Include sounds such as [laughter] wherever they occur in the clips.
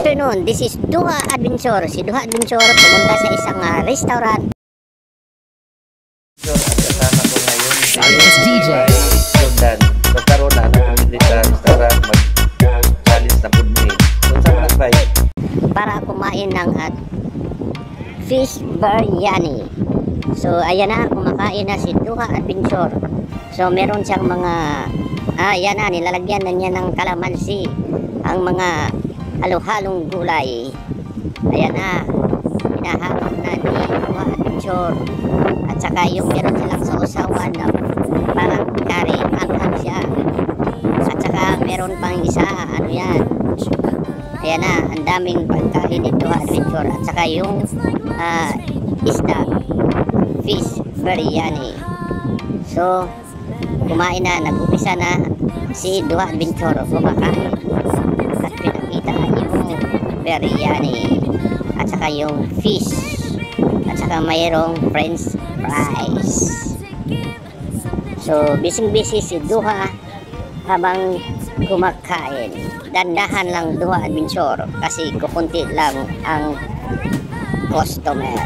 afternoon. This is Duha Adventure. Si Duha Adventure pumunta sa isang ah, restaurant. So, at kasama ko ngayon si DJ. Jordan. So, karoon na nag sa restaurant mag-challenge na food me. So, sa mga bay, para kumain ng at fish biryani. So, ayan na, kumakain na si Duha Adventure. So, meron siyang mga, ah, ayan na, nilalagyan na niya ng kalamansi. Ang mga halo-halong gulay. Ayan na, hinaharap na ni Duha Adventure. At saka yung meron silang sausawan na parang kari, anghang siya. At saka meron pang isa, ano yan, Ayan na, ang daming pagkain dito adventure at saka yung ah, isda, fish biryani. So, kumain na, nag-upisa na si Duha Adventure kumakain at biryani at saka yung fish at saka mayroong french fries. So, busy-busy si Duha habang kumakain. Dandahan lang duha adventure kasi kukunti lang ang customer.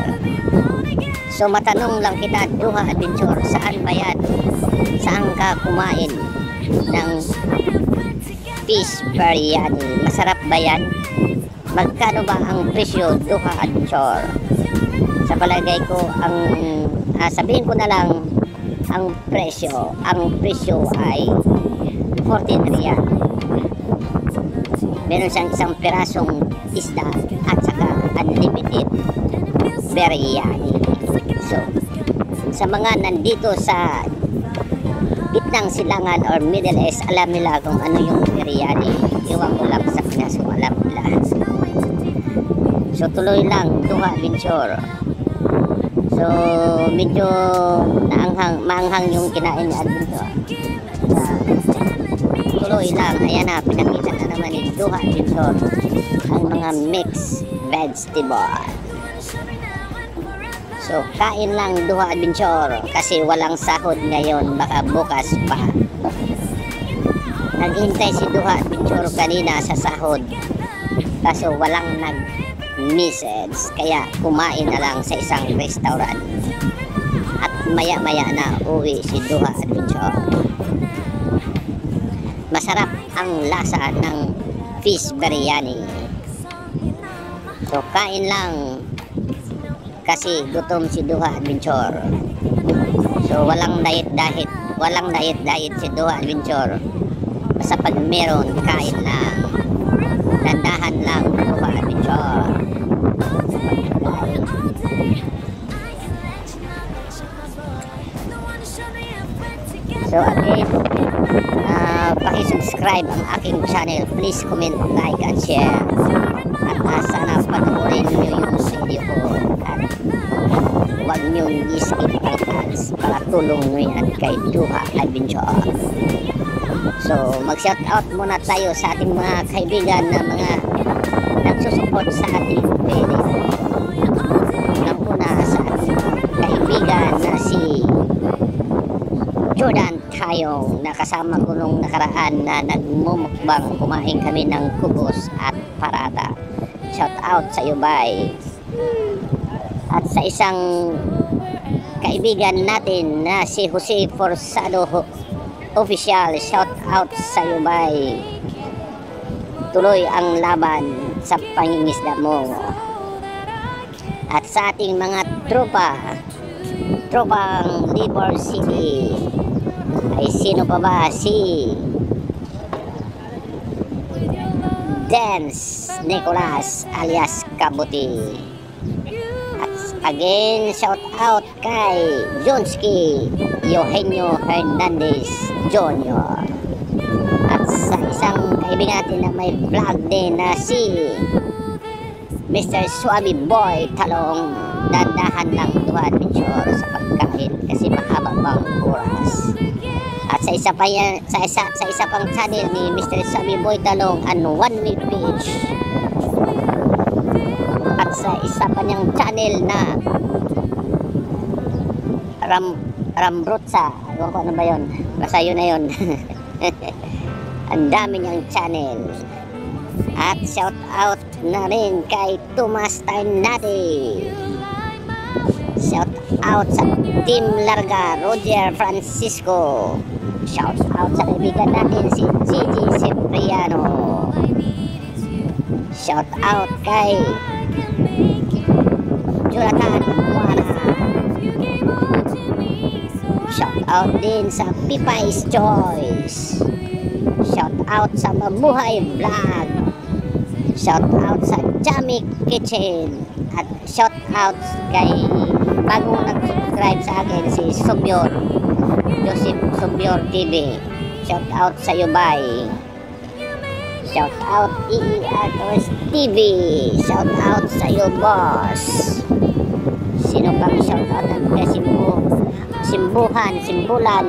So matanong lang kita duha adventure saan ba yan? Saan ka kumain ng fish biryani? Masarap ba yan? Magkano ba ang presyo duha adventure? Sa palagay ko ang ah, sabihin ko na lang ang presyo. Ang presyo ay 14 riyal. Meron siyang isang pirasong isda at saka unlimited biryani. So, sa mga nandito sa gitnang silangan or Middle East, alam nila kung ano yung biryani. Iwan ko lang sa Pinas kung alam nila. So, tuloy lang, duha adventure. So, medyo naanghang, maanghang yung kinain ni Adventure. Ah, tuloy lang. Ayan na, pinakita na naman ni Duha Adventure ang mga mixed vegetable. So, kain lang Duha Adventure kasi walang sahod ngayon, baka bukas pa. Naghintay si Duha Adventure kanina sa sahod. Kaso walang nag-message, kaya kumain na lang sa isang restaurant. At maya-maya na uwi si Duha Adventure masarap ang lasa ng fish biryani. So, kain lang kasi gutom si Duha Adventure. So, walang diet-diet, walang diet-diet si Duha Adventure. Basta pag meron, kain lang. Dandahan lang Duha Adventure. So, again, uh, paki-subscribe ang aking channel. Please comment, like, and share. At uh, sana panoorin nyo yung video ko. Huwag nyo i-skip ang ads para tulong nyo yan kay Duha Adventure. So, mag-shout out muna tayo sa ating mga kaibigan na mga nagsusupport sa ating pwede. Unang-una sa ating kaibigan na si Jordan Tayong na kasama ko nung nakaraan na nagmumukbang kumain kami ng kubos at parata. Shout out sa iyo, bye. Sa isang kaibigan natin na si Jose Forsado Official, shout out sa iyo, bye. Tuloy ang laban sa pangingisda mo. At sa ating mga tropa, tropang Libor City ay sino pa ba si Dance Nicolas alias Kabuti again shout out kay Jonski Eugenio Hernandez Jr. at sa isang kaibigan natin na may vlog din na si Mr. Suabi Boy Talong dandahan lang duha adventure sa pagkain kasi mahaba pang oras. At sa isa pa yan, sa isa, sa isa pang channel ni Mr. Suabi Boy Talong an one way page. Sa isa pa niyang channel na Ram Rambrutsa. Ewan ko ano ba yun. Basta yun na yun. [laughs] Ang dami niyang channel. At shout out na rin kay Tomas Tarnati. Shout out sa Team Larga, Roger Francisco. Shout out sa kaibigan natin si Gigi Cipriano. Shout out kay Shout out din sa Pipay's Choice. Shout out sa Mabuhay Vlog. Shout out sa Jamik Kitchen. At shout out kay bagong nag-subscribe sa akin si Subyor. Joseph Subyor TV. Shout out sa bye. Shout out EERTOS TV. Shout out sa iyo, boss. Sino pang shout out ang kay Simbu, Simbuhan, Simbulan,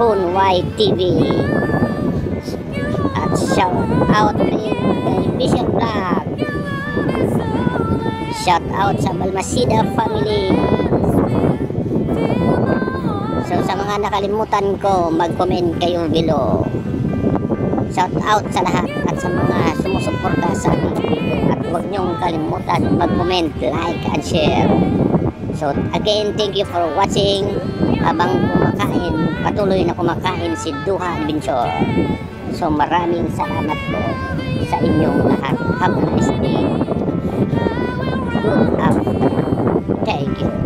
Punway TV. At shout out kay Bishop Vlog. Shout out sa Balmasida family. So sa mga nakalimutan ko, mag-comment kayo below. Shout out sa lahat at sa mga sumusuporta sa aking video at huwag niyong kalimutan mag-comment, like, and share. So again, thank you for watching. Habang kumakain, patuloy na kumakain si Duha Adventure. So maraming salamat po sa inyong lahat. Have a nice day. Good afternoon. Thank you.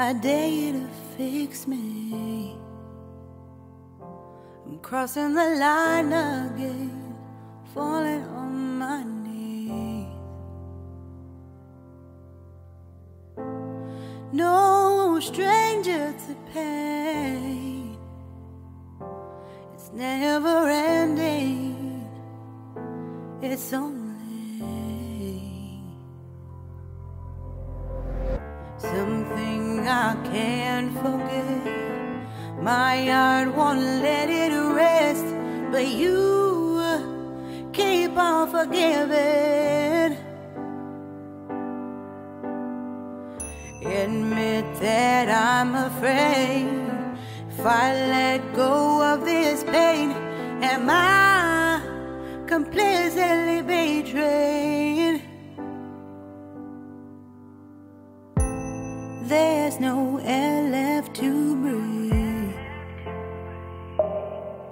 I dare you to fix me. I'm crossing the line again, falling on my knees. No stranger to pain, it's never ending, it's only. Won't let it rest, but you keep on forgiving. Admit that I'm afraid. If I let go of this pain, am I completely betrayed? There's no air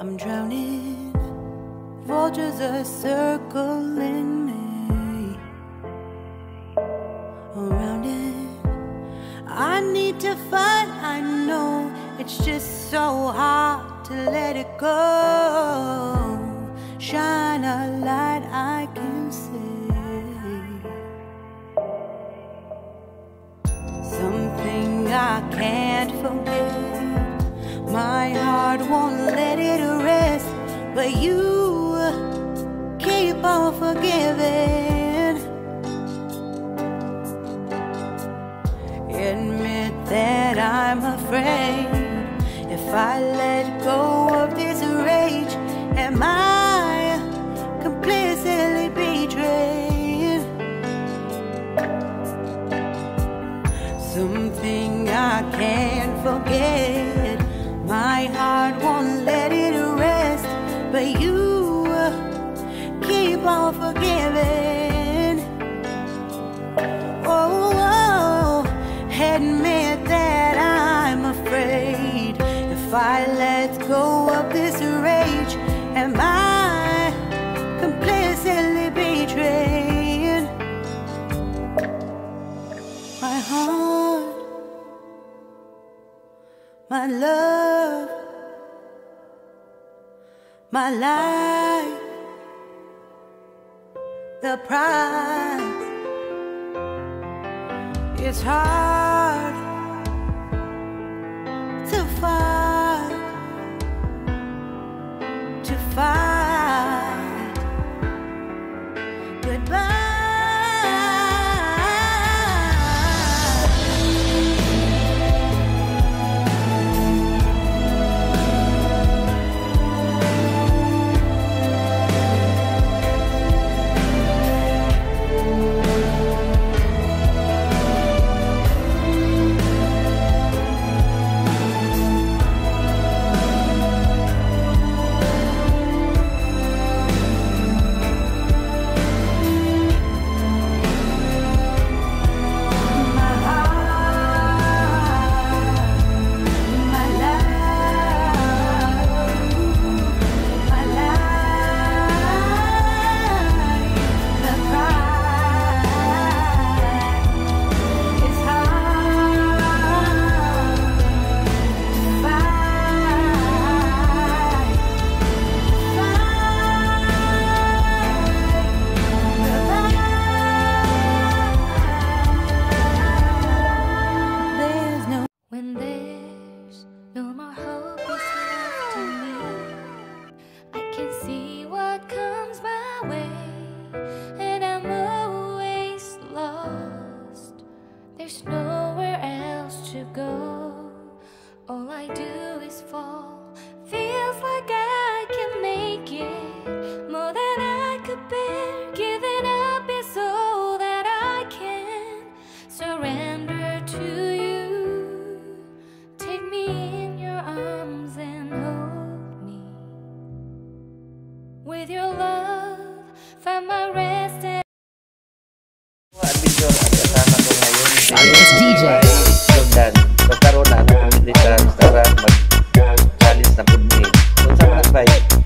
I'm drowning. Vultures are circling me. Around it, I need to fight. I know it's just so hard to let it go. Shine a light I can see. Something I can't forget. But you keep on forgiving. Admit that I'm afraid. If I admit that I'm afraid. If I let go of this rage, am I completely betrayed? My heart, my love, my life, the prize. It's hard to fight,